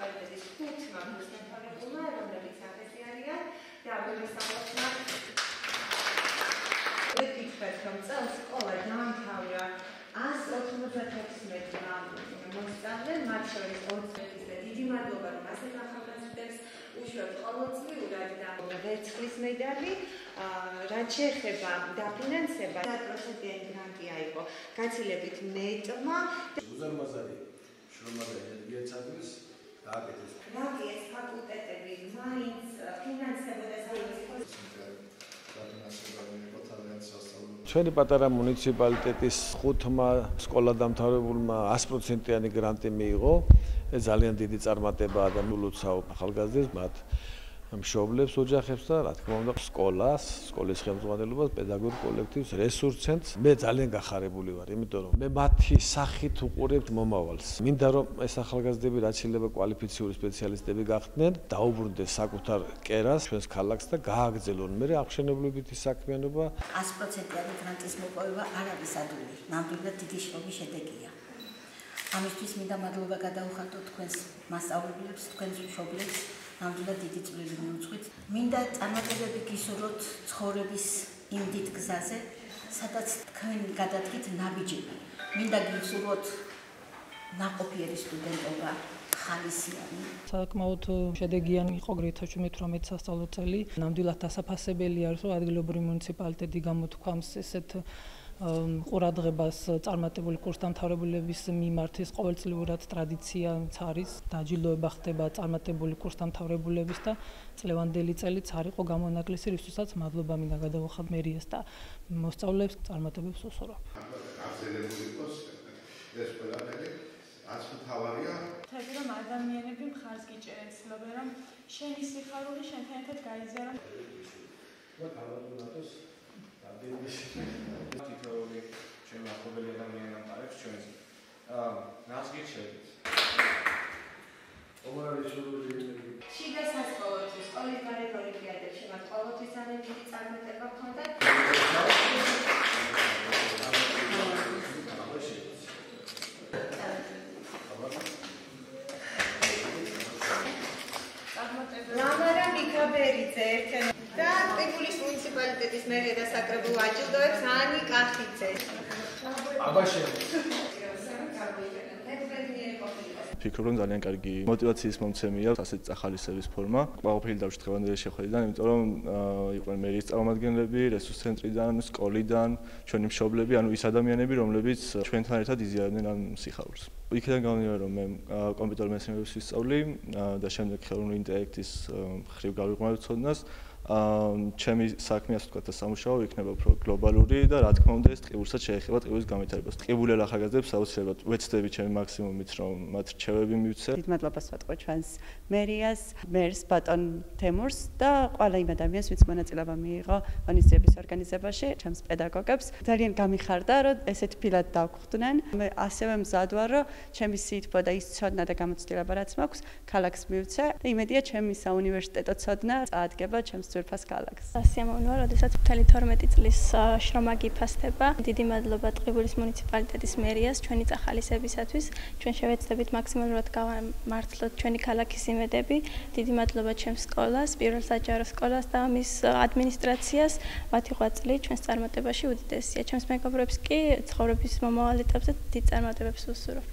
მართლის ხუთმა მოსამთავრებულმა, რომლებიც ახეთი არიან. და მესამეებმა გითხრათ, რომ წელს სკოლა დაამთავრა 196-მა მოსწავლემ, მათ შორის 20-ის და დიდი მადლობა რომ ასე ახალგაზრდებს უშუალოდ ყოველწლიურად და ვერცხლის მედალი რაც შეეხება დაფინანსება 100%-იანი გრანტი აიღო. გაცილებით მეტმა. უზარმაზარი შრომა და ენერგია წადის დააკეთეს გრანტი ეს ფაკულტეტები მაინც ფინანსებოდა საერთოდ ჩვენი პატარა მუნიციპალიტეტის ხუთმა სკოლა დამთავრებულმა 100%-იანი გრანტი მიიღო. ეს ძალიან დიდი წარმატებაა და ნულოცავ ახალგაზრდებს მათ მშობლებს, ოჯახებს და რა თქმა უნდა სკოლას, სკოლის ხელმძღვანელობას, პედაგოგ კოლექტივს, რესურს ცენტრს. მე ძალიან გახარებული ვარ, იმიტომ რომ მე მათი სახით უყურებთ მომავალს. მინდა რომ ეს ახალგაზრდები რაც შეიძლება კვალიფიციური სპეციალისტები გახდნენ, დაუბრუნდეს საკუთარ კერას, ჩვენს ქალაქს და გააგრძელონ მე აღშენებლებითი საქმიანობა. 100%-იანი გრანტის მოპოვება არ არის ადვილი. ნამდვილად დიდი შრომის შედეგია. ამისთვის მინდა მადლობა გადაუხადო თქვენს მასწავლებლებს, თქვენს მშობლებს. ნამდვილად დიდი წვლილი მიუძღვით. მინდა წარმატებები გისურვოთ ცხოვრების იმ დიდ გზაზე, სადაც თქვენ გადადგით ნაბიჯები. მინდა გისურვოთ ნაყოფიერი სტუდენტობა. ხალისიანი. საკმაოდ შედეგიანი იყო გრეთა 18 სასწავლო წელი. ნამდვილად დასაფასებელი არის, რომ ადგილობრივი მუნიციპალიტეტი გამოთქვამს ესეთ ყურადღებას წარმატებული კურსდამთავრებულების მიმართ ის ყოველწლიურად ტრადიციაც არის დაჯილდოება ხდება წარმატებული კურსდამთავრებულების და წლევანდელი წელიც არ იყო გამონაკლისი რისთვისაც მადლობა მინდა გადავახად მერიას და მოსწავლეებს წარმატებებს უსურვებ. იყოს ეს ყველაფერი რაც თავარია თები რომ ადამიანები მხარს გიჭერენ ცნობენ რომ შენი სიხარული შენთან ერთად გაიზარდა. და გავადუნატოს თითოეული ჩემი ახლობელი ადამიანი ამყარებს ჩვენს აა რას გიჩვენეთ ომარი შეგული შიდა სასკოლოთვის სკოლის გარეთ ოლიმპიადებში მათ ყოველთვის ძალიან წარმატება ჰქონდა. ლამარა მიქაბერიძე ერთენ და ტყიბულის მუნიციპალიტეტის მერია და საკრებულო აჯილდოებს ანი კახიძე. აბაშელი ფიქრობ რომ ძალიან კარგი мотиваციის მომცემია ასეთი წახალისების ფორმა. ყველაფერი დავშტყევანდელი შეხვედრიდან, იმიტომ რომ იყვნენ მერის წარმომადგენლები, რესურს ცენტრიდან, სკოლიდან, ჩვენი მშობლები, ანუ ის ადამიანები, რომლებიც ჩვენთან ერთად იზიარებდნენ ამ სიხარულს. იქიდან გამომდინარე რომ მე კომპიუტერულ მეცნიერებებს ვისწავლი და შემდეგ ხელოვნური ინტელექტის ხრივ გავიღვმევ ცოდნას ჩემი საქმე ასე ვთქვათ და სამუშაო იქნება უფრო გლობალური და რა თქმა უნდა ეს ტყიბულსაც შეეხება ტყიბულის გამეთარებას. ტყიბული ახალგაზრდებს აუცილებლად ვეცდები ჩემი მაქსიმუმით რომ მათ რჩევები მივცე. დიდ მადლობას ვატყო ჩვენს მერიას, მერს ბატონ თემურს და ყველა იმ ადამიანს ვინც მონაწილეობა მიიღო ღონისძიების ორგანიზებაში, ჩემს პედაგოგებს. ძალიან გამიხარდა რომ ესეთ ფილად დავხვდნენ. მე ასევე მზად ვარ რომ ჩემი სიტყვა და ის ცოდნა და გამოცდილება რაც მაქვს, ქალაქს მივცე და იმედია ჩემი საუნივერსიტეტო ცოდნა წაადგება ჩემს ძვირფას ქალაქს. სიამოვნოა, როდესაც მთელი 12 წლის შრომა გიფასდება. დიდი მადლობა ტყიბულის მუნიციპალიტეტის მერიას ჩვენი წახალისებისათვის. ჩვენ შევეცდებით მაქსიმალურად გავამართლოთ ჩვენი ქალაქის იმედები. დიდი მადლობა ჩემს სკოლას, პირველ საჯარო სკოლას და მის ადმინისტრაციას. მათი ღვაწლი ჩვენს წარმატებაში უდიდესია. ჩემს მეგობრებს კი ცხოვრების მომავალ ეტაპზე დიდ წარმატებებს უსურვებ.